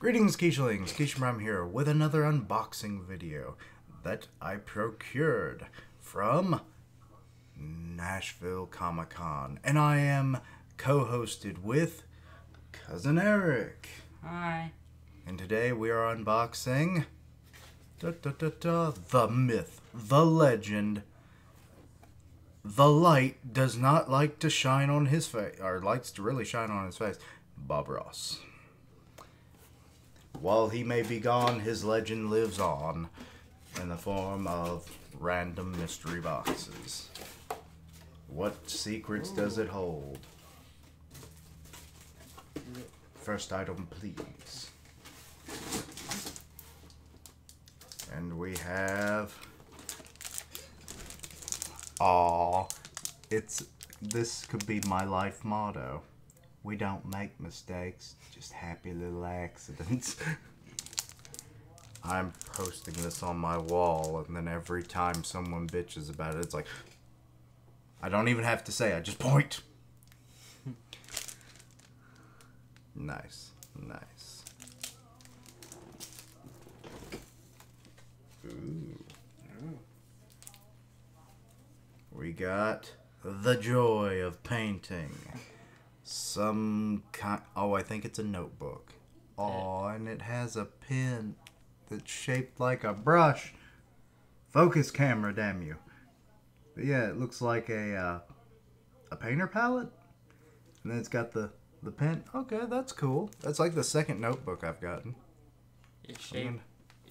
Greetings, Keishlings. Kishin Prime here with another unboxing video that I procured from Nashville Comic Con. And I am co hosted with Cousin Eric. Hi. And today we are unboxing da, da, da, the myth, the legend. The light does not like to shine on his face, or likes to really shine on his face. Bob Ross. While he may be gone, his legend lives on in the form of random mystery boxes. What secrets does it hold? First item, please. And we have. Aw, it's. This could be my life motto. We don't make mistakes, just happy little accidents. I'm posting this on my wall, and then every time someone bitches about it, it's like. I don't even have to say, I just point. nice, nice. Ooh. We got the joy of painting. Some kind. Oh, I think it's a notebook. Oh, and it has a pen that's shaped like a brush. Focus camera, damn you. But yeah, it looks like a uh, a painter palette, and then it's got the the pen. Okay, that's cool. That's like the second notebook I've gotten. It's shaped.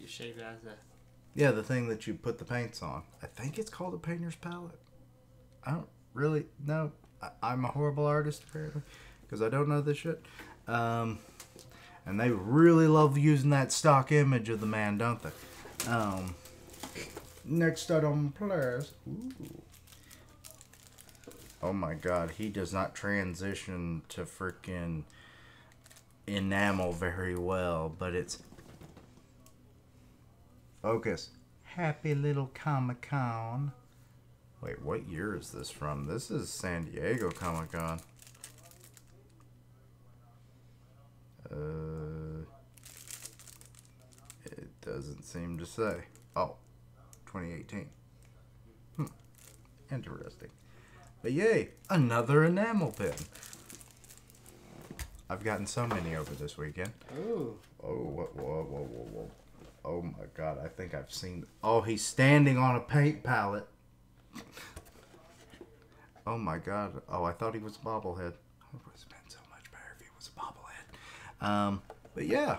Shaped as a. Yeah, the thing that you put the paints on. I think it's called a painter's palette. I don't really know. I, I'm a horrible artist apparently because I don't know this shit. Um, and they really love using that stock image of the man, don't they? Um, next item, please. Oh my god, he does not transition to freaking enamel very well, but it's focus. Happy little Comic Con. Wait, what year is this from? This is San Diego Comic Con. Uh, it doesn't seem to say. Oh, 2018. Hmm, interesting. But yay, another enamel pin. I've gotten so many over this weekend. Ooh. Oh, whoa, whoa, whoa, whoa, whoa. Oh my god, I think I've seen. Oh, he's standing on a paint palette. Oh my god. Oh, I thought he was a bobblehead. Oh, it would have been so much better if he was a bobblehead. Um, but yeah,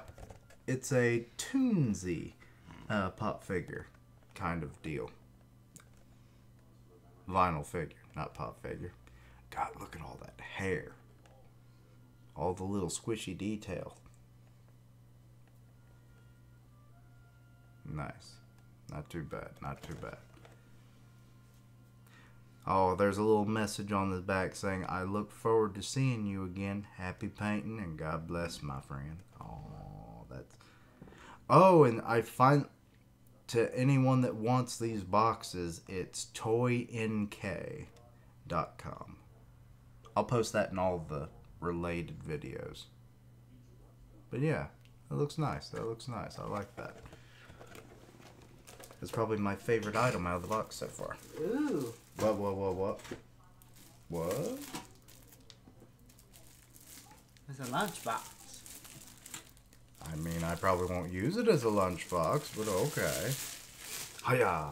it's a Toonsy uh, pop figure kind of deal. Vinyl figure, not pop figure. God, look at all that hair. All the little squishy detail. Nice. Not too bad. Not too bad. Oh, there's a little message on the back saying, I look forward to seeing you again. Happy painting and God bless, my friend. Oh, that's. Oh, and I find. To anyone that wants these boxes, it's toynk.com. I'll post that in all the related videos. But yeah, that looks nice. That looks nice. I like that. It's probably my favorite item out of the box so far. Ooh. What, what, what, what? What? It's a lunchbox. I mean, I probably won't use it as a lunchbox, but okay. Hiya!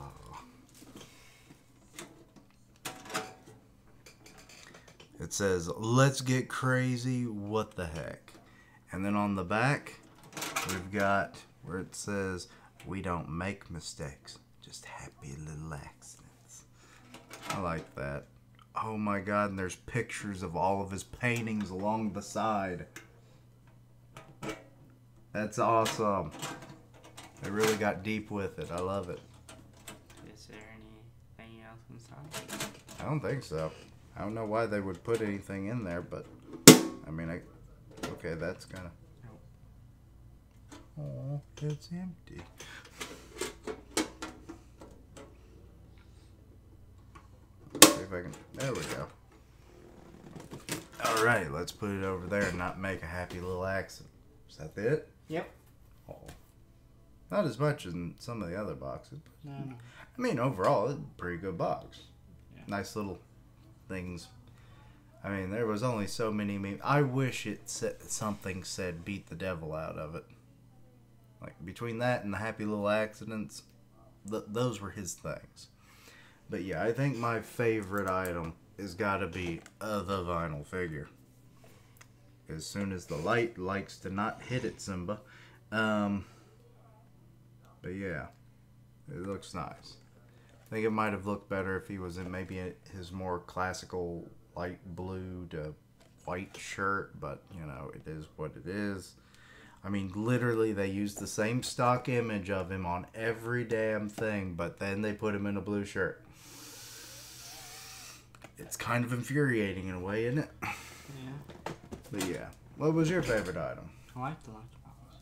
It says, let's get crazy, what the heck? And then on the back, we've got where it says, we don't make mistakes, just happy little accidents. I like that. Oh my god, and there's pictures of all of his paintings along the side. That's awesome. They really got deep with it. I love it. Is there anything else inside? I don't think so. I don't know why they would put anything in there, but I mean, I okay, that's kind of. Oh, it's empty. Let's see if I can. There we go. All right, let's put it over there and not make a happy little accident. Is that it? Yep. Oh. Not as much as in some of the other boxes. No, no. I mean, overall, it's a pretty good box. Yeah. Nice little things. I mean, there was only so many memes. I wish it said something said "beat the devil out of it." Like between that and the happy little accidents, th- those were his things. But yeah, I think my favorite item has got to be uh, the vinyl figure. As soon as the light likes to not hit it, Simba. Um, but yeah, it looks nice. I think it might have looked better if he was in maybe his more classical light blue to white shirt, but you know, it is what it is. I mean, literally, they used the same stock image of him on every damn thing, but then they put him in a blue shirt. It's kind of infuriating in a way, isn't it? Yeah. But yeah, what was your favorite item? I like the lunchbox.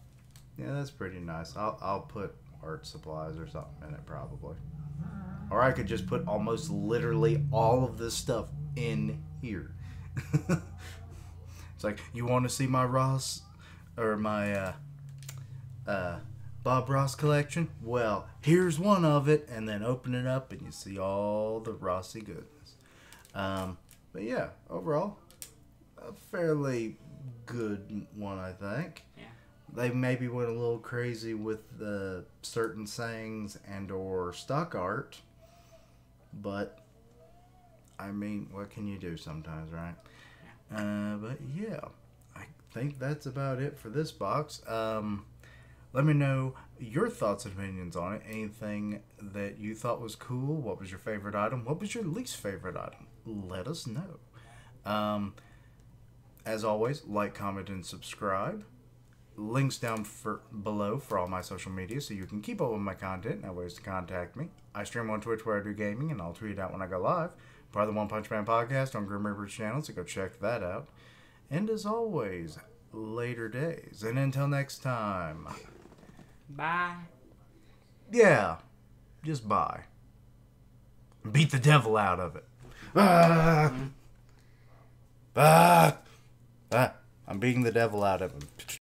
Yeah, that's pretty nice. I'll, I'll put art supplies or something in it probably. Or I could just put almost literally all of this stuff in here. it's like, you want to see my Ross or my uh, uh, Bob Ross collection? Well, here's one of it, and then open it up and you see all the Rossi goodness. Um, but yeah, overall, a fairly good one, I think Yeah. they maybe went a little crazy with the certain sayings and or stock art but i mean what can you do sometimes right uh, but yeah think that's about it for this box. Um, let me know your thoughts and opinions on it. Anything that you thought was cool? What was your favorite item? What was your least favorite item? Let us know. Um, as always like comment and subscribe. Links down for below for all my social media so you can keep up with my content. And ways to contact me. I stream on Twitch where I do gaming and I'll tweet out when I go live. Part of the One Punch Man podcast on Grim Reaper's channel, so go check that out. And as always, later days. And until next time, Bye. yeah, just bye. Beat the devil out of it. Ah, ah, ah. I'm beating the devil out of him.